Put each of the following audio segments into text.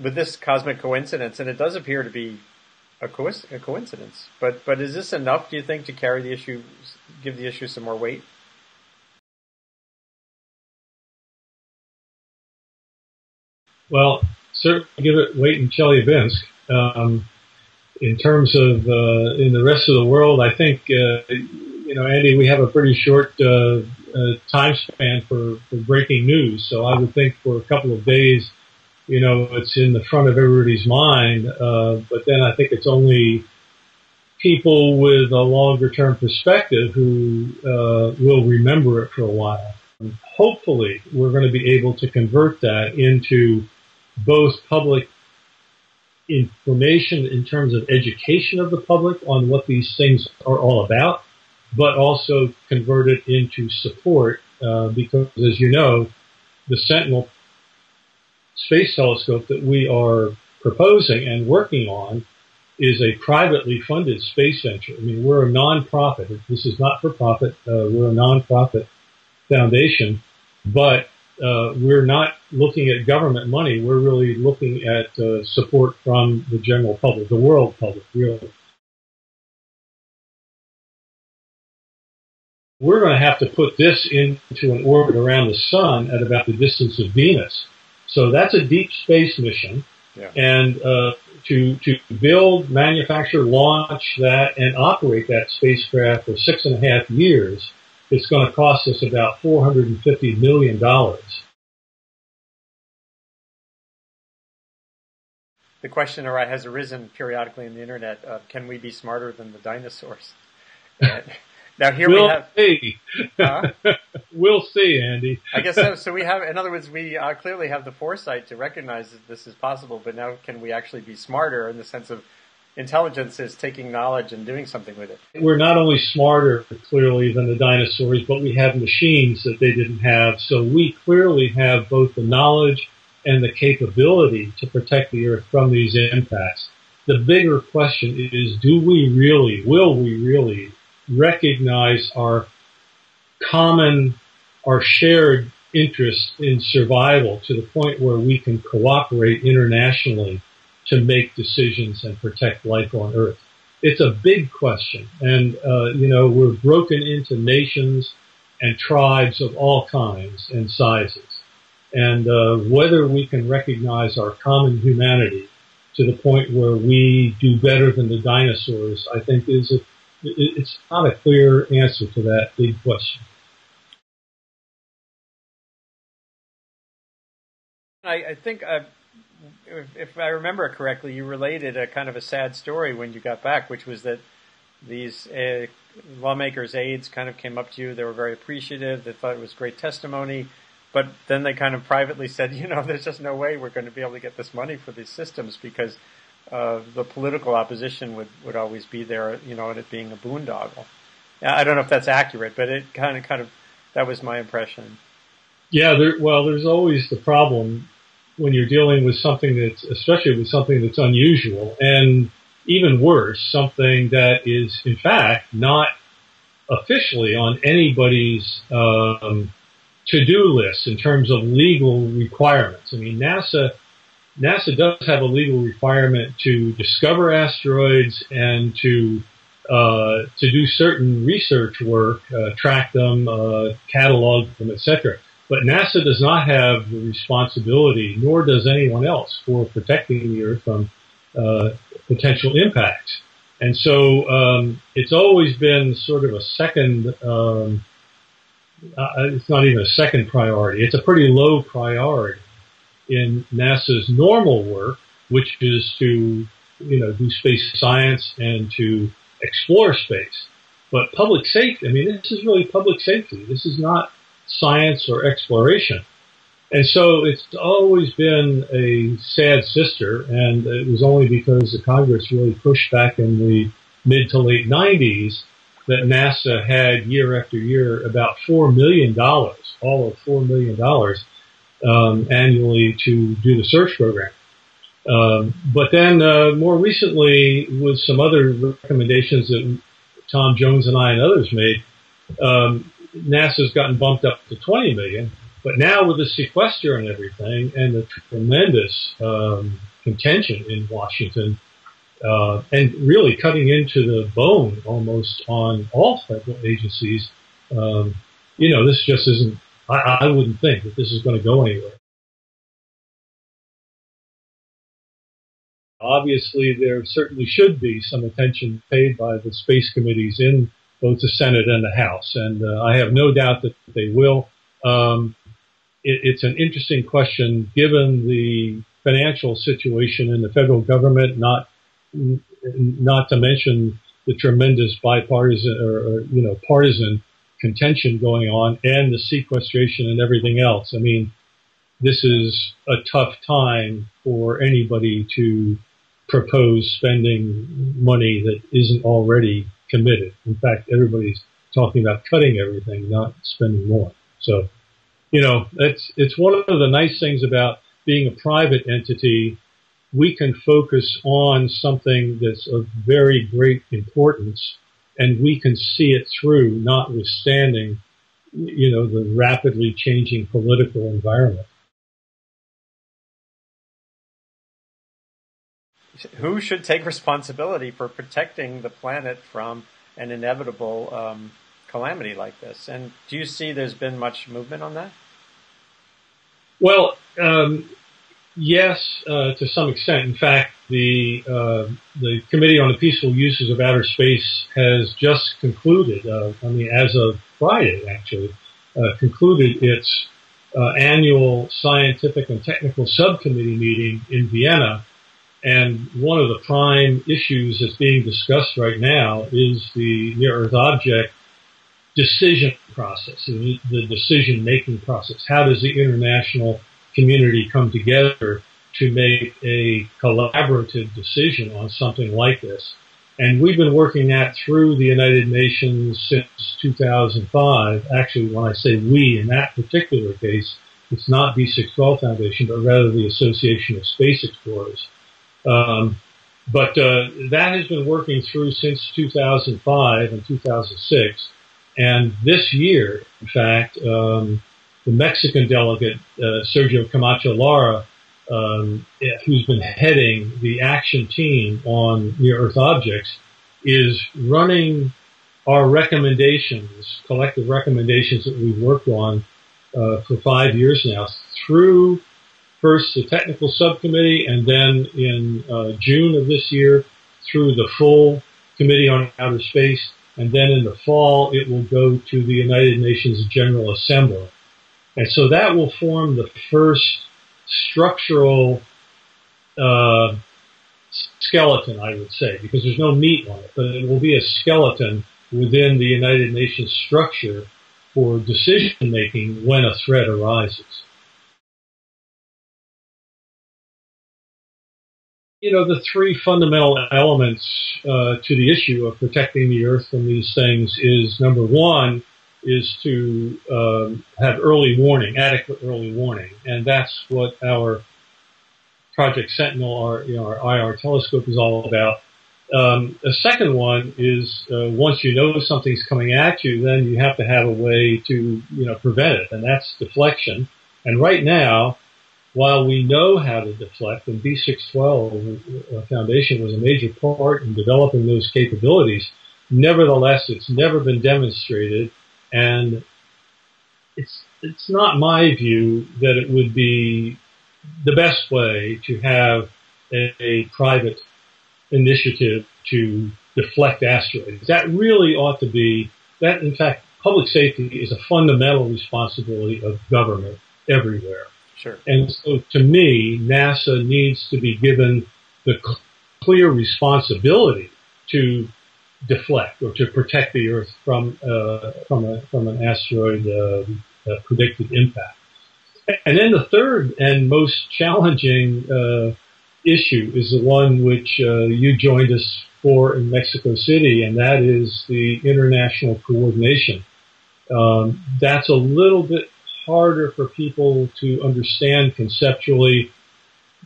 with this cosmic coincidence, and it does appear to be a, co- a coincidence. But but is this enough? Do you think to carry the issue, give the issue some more weight? Well, certainly give it weight in Chelyabinsk. Um, in terms of uh, in the rest of the world, I think uh, you know, Andy, we have a pretty short uh, uh, time span for, for breaking news. So I would think for a couple of days, you know, it's in the front of everybody's mind. Uh, but then I think it's only people with a longer term perspective who uh, will remember it for a while. And hopefully, we're going to be able to convert that into both public information in terms of education of the public on what these things are all about, but also convert it into support uh, because, as you know, the Sentinel space telescope that we are proposing and working on is a privately funded space venture. I mean, we're a nonprofit. This is not for profit. Uh, we're a nonprofit foundation, but uh, we're not looking at government money. We're really looking at uh, support from the general public, the world public, really. We're going to have to put this into an orbit around the sun at about the distance of Venus. So that's a deep space mission. Yeah. And uh, to to build, manufacture, launch that, and operate that spacecraft for six and a half years it's going to cost us about $450 million. The question has arisen periodically in the internet of can we be smarter than the dinosaurs? now here we'll we have. See. Huh? we'll see, Andy. I guess so. So we have, in other words, we uh, clearly have the foresight to recognize that this is possible, but now can we actually be smarter in the sense of intelligence is taking knowledge and doing something with it. We're not only smarter, clearly, than the dinosaurs, but we have machines that they didn't have. So we clearly have both the knowledge and the capability to protect the Earth from these impacts. The bigger question is, do we really, will we really recognize our common, our shared interest in survival to the point where we can cooperate internationally to make decisions and protect life on Earth? It's a big question. And, uh, you know, we're broken into nations and tribes of all kinds and sizes. And uh, whether we can recognize our common humanity to the point where we do better than the dinosaurs, I think is a, it's not a clear answer to that big question. I, I think uh, if I remember correctly, you related a kind of a sad story when you got back, which was that these uh, lawmakers' aides kind of came up to you. They were very appreciative. They thought it was great testimony. But then they kind of privately said, you know, there's just no way we're going to be able to get this money for these systems because uh, the political opposition would, would always be there, you know, and it being a boondoggle. I don't know if that's accurate, but it kind of, kind of, that was my impression. Yeah, there, well, there's always the problem when you're dealing with something that's, especially with something that's unusual, and even worse, something that is in fact not officially on anybody's um, to-do list in terms of legal requirements. I mean, NASA NASA does have a legal requirement to discover asteroids and to uh, to do certain research work, uh, track them, uh, catalog them, etc. But NASA does not have the responsibility, nor does anyone else, for protecting the Earth from uh, potential impacts. And so um, it's always been sort of a second. Um, uh, it's not even a second priority. It's a pretty low priority in NASA's normal work, which is to you know do space science and to explore space. But public safety. I mean, this is really public safety. This is not science or exploration. And so it's always been a sad sister, and it was only because the Congress really pushed back in the mid to late 90s that NASA had year after year about $4 million, all of $4 million um, annually to do the search program. Um, but then uh, more recently, with some other recommendations that Tom Jones and I and others made, um, NASA's gotten bumped up to 20 million. But now with the sequester and everything, and the tremendous um, contention in Washington, uh, and really cutting into the bone almost on all federal agencies, um, you know, this just isn't. I, I wouldn't think that this is going to go anywhere. Obviously, there certainly should be some attention paid by the space committees in both the Senate and the House, and uh, I have no doubt that they will. Um, it, it's an interesting question given the financial situation in the federal government, not not to mention the tremendous bipartisan or, or you know partisan contention going on and the sequestration and everything else. I mean, this is a tough time for anybody to propose spending money that isn't already committed. In fact, everybody's talking about cutting everything, not spending more. So, you know, it's, it's one of the nice things about being a private entity. We can focus on something that's of very great importance and we can see it through, notwithstanding, you know, the rapidly changing political environment. who should take responsibility for protecting the planet from an inevitable um, calamity like this? And do you see there's been much movement on that? Well, um, yes, uh, to some extent. In fact, the uh, the Committee on the Peaceful Uses of Outer Space has just concluded. Uh, I mean, as of Friday, actually, uh, concluded its uh, annual scientific and technical subcommittee meeting in Vienna and one of the prime issues that's being discussed right now is the near Earth object decision process, the decision making process. How does the international community come together to make a collaborative decision on something like this? And we've been working that through the United Nations since 2005. Actually, when I say we in that particular case, it's not B612 Foundation, but rather the Association of Space Explorers. Um, but uh, that has been working through since 2005 and 2006. And this year, in fact, um, the Mexican delegate, uh, Sergio Camacho Lara, um, who's been heading the action team on near Earth objects, is running our recommendations, collective recommendations that we've worked on uh, for five years now through first the technical subcommittee, and then in uh, June of this year through the full Committee on Outer Space, and then in the fall it will go to the United Nations General Assembly. And so that will form the first structural uh, skeleton, I would say, because there's no meat on it, but it will be a skeleton within the United Nations structure for decision making when a threat arises. you know, the three fundamental elements uh, to the issue of protecting the earth from these things is number one is to um, have early warning, adequate early warning, and that's what our Project Sentinel, our, you know, our IR telescope, is all about. Um, the second one is uh, once you know something's coming at you, then you have to have a way to you know prevent it, and that's deflection. And right now, while we know how to deflect, and B612 uh, Foundation was a major part in developing those capabilities, nevertheless, it's never been demonstrated, and it's it's not my view that it would be the best way to have a, a private initiative to deflect asteroids. That really ought to be that. In fact, public safety is a fundamental responsibility of government everywhere. Sure. And so to me, NASA needs to be given the cl- clear responsibility to deflect or to protect the Earth from uh, from a, from an asteroid uh, predicted impact. And then the third and most challenging uh, issue is the one which uh, you joined us for in Mexico City, and that is the international coordination. Um, that's a little bit harder for people to understand conceptually,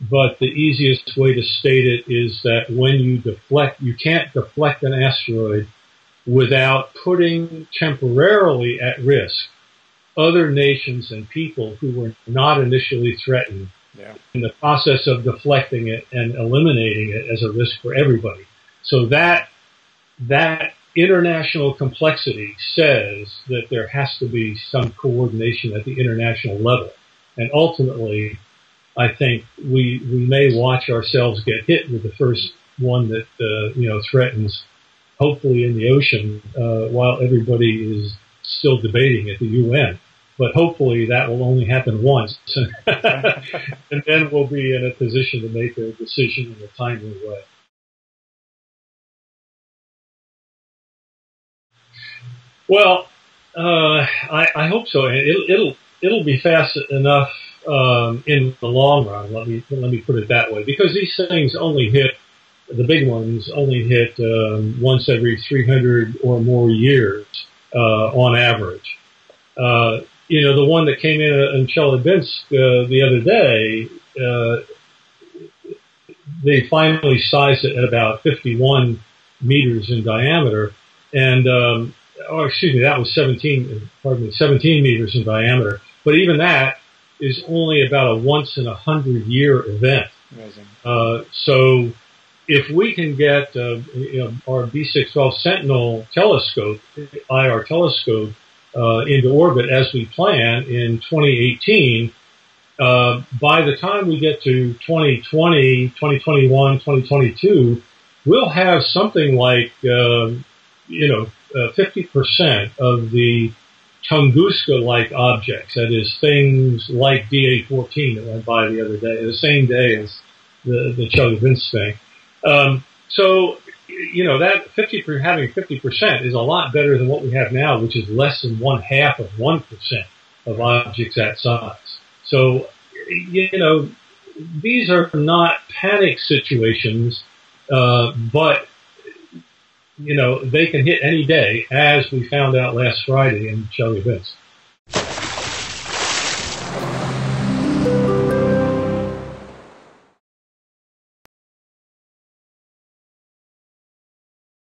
but the easiest way to state it is that when you deflect, you can't deflect an asteroid without putting temporarily at risk other nations and people who were not initially threatened Yeah. in the process of deflecting it and eliminating it as a risk for everybody. So that that international complexity says that there has to be some coordination at the international level. And ultimately, I think we we may watch ourselves get hit with the first one that uh, you know threatens, hopefully in the ocean, uh, while everybody is still debating at the UN. But hopefully that will only happen once, and then we'll be in a position to make a decision in a timely way. Well, uh, I, I, hope so. It'll, it'll it'll be fast enough um, in the long run. Let me let me put it that way, because these things only hit the big ones only hit um, once every 300 or more years uh, on average. Uh, you know, the one that came in in Chelyabinsk uh, the other day, uh, they finally sized it at about 51 meters in diameter, and um, oh, excuse me, that was 17, pardon me, 17 meters in diameter. But even that is only about a once in a hundred year event. Uh, so if we can get uh, you know, our B612 Sentinel telescope, IR telescope, uh, into orbit as we plan in 2018, uh, by the time we get to 2020, 2021, 2022, we'll have something like, um, you know, 50% uh, of the Tunguska-like objects, that is things like DA-14 that went by the other day, the same day as the, the Chelyabinsk thing. Um, so, you know, that 50, having 50% is a lot better than what we have now, which is less than one half of 1% of objects that size. So, you know, these are not panic situations, uh, but you know, they can hit any day, as we found out last Friday in Chelyabinsk.